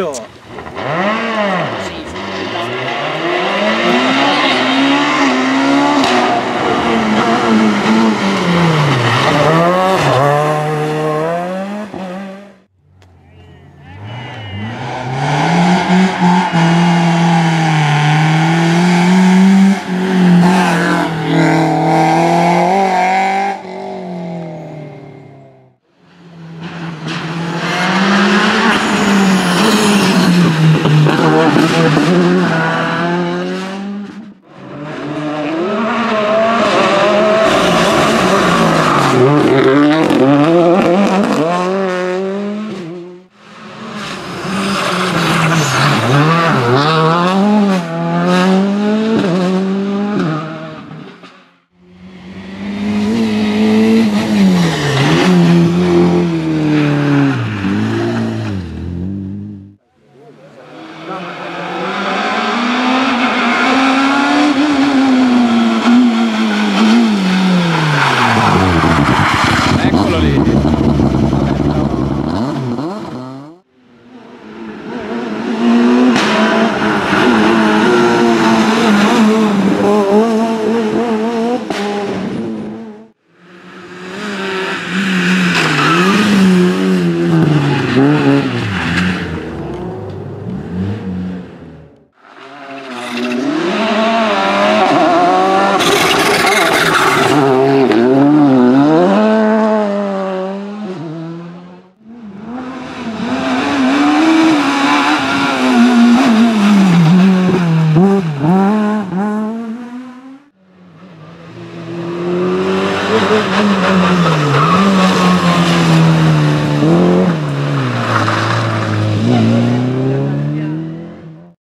Hallo. Mm-hmm.